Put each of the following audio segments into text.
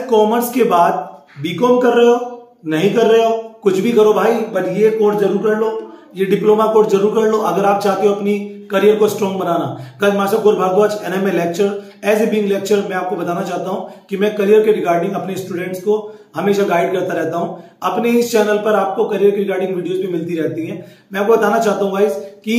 Commerce के बाद BCom कर रहे हो? नहीं कर रहे हो? कुछ भी करो भाई, बट ये कोर्स ज़रूर कर लो। ये डिप्लोमा कोर्स ज़रूर कर लो, अगर आप चाहते हो अपनी करियर को स्ट्रॉन्ग बनाना। कल मास्टर गुरु Bhagavat NMA lecture as a being lecture मैं आपको बताना चाहता हूँ कि मैं करियर के रिगार्डिंग अपने स्टूडेंट्स को हमेशा गाइड करता रहता हूँ। अपने इस चैनल पर आपको करियर के रिगार्डिंग वीडियोस भी मिलती रहती हैं। मैं आपको बताना चाहता हूँ गाइस कि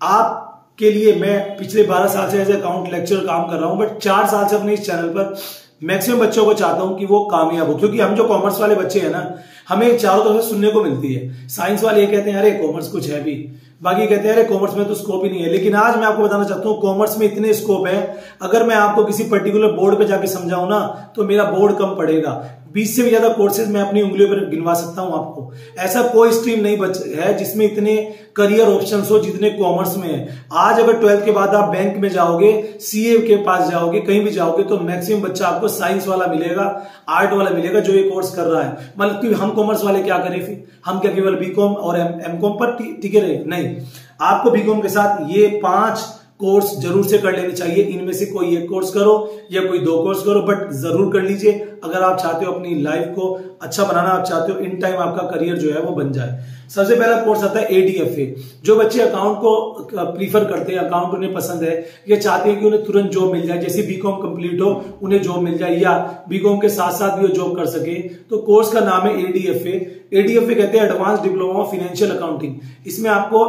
आप के लिए मैं पिछले 12 साल से एज अकाउंट लेक्चर काम कर रहा हूँ बट चार साल से अपने इस चैनल पर मैक्सिमम बच्चों को चाहता हूँ कि वो कामयाब हो, क्योंकि हम जो कॉमर्स वाले बच्चे हैं ना हमें चारों तरफ़ से सुनने को मिलती है। साइंस वाले ये कहते हैं, अरे कॉमर्स कुछ है भी। बाकी कहते हैं, अरे कॉमर्स में तो स्कोप ही नहीं है। लेकिन आज मैं आपको बताना चाहता हूँ कॉमर्स में इतने स्कोप है, अगर मैं आपको किसी पर्टिकुलर बोर्ड पे जाके समझाऊं ना तो मेरा बोर्ड कम पड़ेगा। बीस से भी ज़्यादा कोर्सेज मैं अपनी उंगलियों पर गिनवा सकता हूँ आपको। ऐसा कोई स्ट्रीम नहीं बच है जिसमें इतने करियर ऑप्शंस हो जितने कॉमर्स में है। आज अगर ट्वेल्थ के बाद आप बैंक में जाओगे सीए के पास जाओगे, कहीं भी जाओगे तो मैक्सिमम बच्चा आपको साइंस वाला मिलेगा आर्ट वाला मिलेगा जो ये कोर्स कर रहा है। मतलब कि हम कॉमर्स वाले क्या करें फिर? हम क्या केवल बीकॉम और एमकॉम पर टिके रहे? नहीं। आपको बीकॉम के साथ ये पाँच कोर्स ज़रूर से कर लेने चाहिए। इनमें से कोई एक कोर्स करो या कोई दो कोर्स करो, बट ज़रूर कर लीजिए। अगर आप चाहते हो अपनी लाइफ को अच्छा बनाना, आप चाहते हो इन टाइम आपका करियर जो है वो बन जाए। सबसे पहला कोर्स आता है एडीएफए जो बच्चे अकाउंट को प्रीफर करते हैं अकाउंट उन्हें पसंद है या चाहते हैं कि उन्हें तुरंत जॉब मिल जाए, जैसे बीकॉम कंप्लीट हो, उन्हें जॉब मिल जाए या बीकॉम के साथ साथ भी वो जॉब कर सके। तो कोर्स का नाम है एडीएफए एडीएफए कहते हैं advance diploma of financial accounting इसमें आपको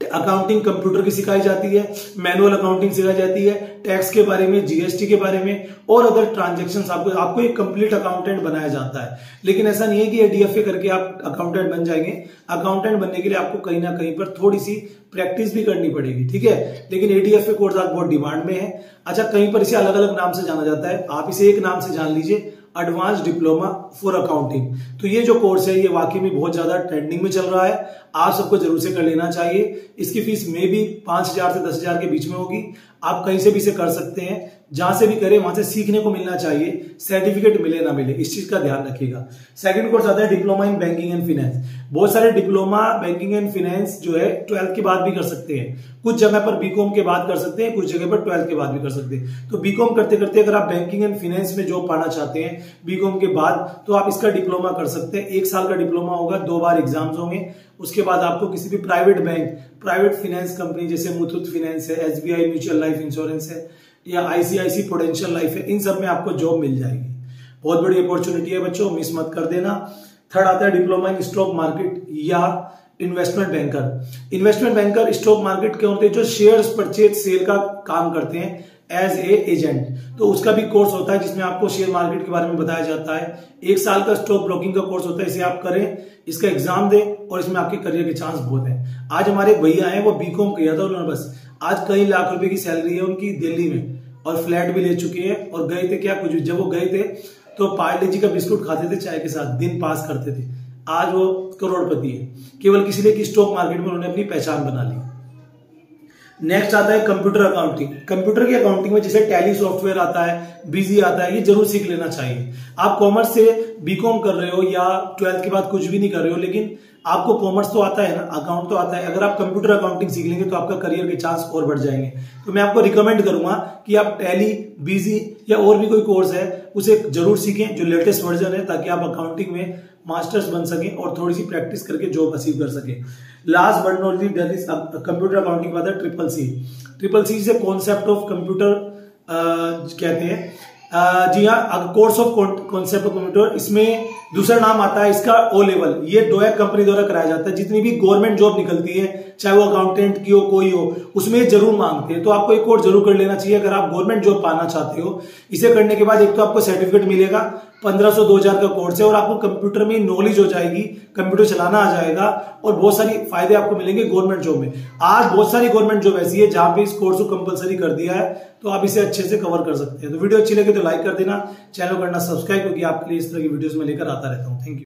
अकाउंटिंग कंप्यूटर की सिखाई जाती है मैनुअल अकाउंटिंग सिखाई जाती है टैक्स के बारे में जीएसटी के बारे में, और अदर ट्रांजेक्शन आपको आपको एक कंप्लीट अकाउंटेंट बनाया जाता है। लेकिन ऐसा नहीं है कि डीएफए करके आप अकाउंटेंट बन जाएँगे। अकाउंटेंट बनने के लिए आपको कहीं ना कहीं पर थोड़ी सी प्रैक्टिस भी करनी पड़ेगी, ठीक है? लेकिन एडीएफए कोर्स आज बहुत डिमांड में है। अच्छा कहीं पर इसे अलग अलग नाम से जाना जाता है। आप इसे एक नाम से जान लीजिए। एडवांस डिप्लोमा फॉर अकाउंटिंग तो ये जो कोर्स है, ये वाकई में बहुत ज़्यादा ट्रेंडिंग में चल रहा है। आप सबको ज़रूर से कर लेना चाहिए। इसकी फ़ीस में भी पाँच हज़ार से दस हज़ार के बीच में होगी। आप कहीं से भी इसे कर सकते हैं। जहाँ से भी करें, वहाँ से सीखने को मिलना चाहिए सर्टिफिकेट मिले ना मिले, इस चीज़ का ध्यान रखिएगा। सेकंड कोर्स आता है diploma in banking and finance बहुत सारे डिप्लोमा बैंकिंग एंड फाइनेंस जो है ट्वेल्थ के बाद भी कर सकते हैं। कुछ जगह पर बीकॉम के बाद कर सकते हैं, कुछ जगह पर ट्वेल्थ के बाद भी कर सकते हैं। तो बीकॉम करते करते अगर आप बैंकिंग एंड फाइनेंस में जॉब पाना चाहते हैं बीकॉम के बाद तो आप इसका डिप्लोमा कर सकते हैं। एक साल का डिप्लोमा होगा, दो बार एग्ज़ाम्स होंगे। उसके बाद आपको किसी भी private bank private finance company जैसे मुथुत फाइनेंस है एसबीआई म्यूचुअल लाइफ इंश्योरेंस है या आईसीआईसी पोटेंशियल लाइफ है, इन सब में आपको जॉब मिल जाएगी। बहुत बड़ी अपॉर्चुनिटी है बच्चों मिस मत कर देना। थर्ड आता है डिप्लोमा इन स्टॉक मार्केट या investment banker investment banker stock market के होते हैं? जो शेयर्स परचेज सेल का काम करते हैं एज ए एजेंट तो उसका भी कोर्स होता है जिसमें आपको शेयर मार्केट के बारे में बताया जाता है। एक साल का स्टॉक ब्रोकिंग का कोर्स होता है, इसे आप करें, इसका एग्ज़ाम दें और इसमें आपके करियर के चांस बहुत है। आज हमारे भैया हैं, वो बीकॉम किया था उन्होंने बस। आज कई लाख रुपए की सैलरी है उनकी दिल्ली में। और फ्लैट भी ले चुके हैं और गए थे क्या कुछ? जब वो गए थे तो पार्ले जी का बिस्कुट खाते थे, चाय के साथ, दिन पास करते थे। आज वो करोड़पति है। केवल किसी ने कि स्टॉक मार्केट में उन्होंने अपनी पहचान बना ली। नेक्स्ट आता है कंप्यूटर अकाउंटिंग कंप्यूटर की अकाउंटिंग में जैसे टैली सॉफ्टवेयर आता है बीजी आता है, ये ज़रूर सीख लेना चाहिए। आप कॉमर्स से बीकॉम कर रहे हो या ट्वेल्थ के बाद कुछ भी नहीं कर रहे हो, लेकिन आपको कॉमर्स तो आता है ना अकाउंट तो आता है। अगर आप कंप्यूटर अकाउंटिंग सीख लेंगे तो आपका करियर के चांस और बढ़ जाएँगे। तो मैं आपको रिकमेंड करूँगा कि आप टैली बीजी या और भी कोई कोर्स है, उसे ज़रूर सीखें, जो लेटेस्ट वर्जन है, ताकि आप अकाउंटिंग में मास्टर्स बन सके और थोड़ी सी प्रैक्टिस करके जॉब अचीव कर सके। Last but not the date is computer accounting बाद triple C triple C A concept of computer कहते हैं जी हाँ course of concept of computer इसमें दूसरा नाम आता है, इसका ओ लेवल ये डोएक कंपनी द्वारा कराया जाता है। जितनी भी गवर्नमेंट जॉब निकलती है, चाहे वो अकाउंटेंट की हो, कोई हो, उसमें ज़रूर मांगते हैं। तो आपको एक कोर्स ज़रूर कर लेना चाहिए, अगर आप गवर्नमेंट जॉब पाना चाहते हो। इसे करने के बाद एक तो आपको सर्टिफिकेट मिलेगा पंद्रह सौ, दो हज़ार का कोर्स है और आपको कंप्यूटर में नॉलेज हो जाएगी, कंप्यूटर चलाना आ जाएगा और बहुत सारी फ़ायदे आपको मिलेंगे गवर्नमेंट जॉब में। आज बहुत सारी गवर्नमेंट जॉब ऐसी है जहाँ पे इस कोर्स को कंपलसरी कर दिया है तो आप इसे अच्छे से कवर कर सकते हैं। तो वीडियो अच्छी लगे तो लाइक कर देना, चैनल करना सब्सक्राइब क्योंकि आपके लिए इस तरह की वीडियो में लेकर आता रहता हूँ। Thank you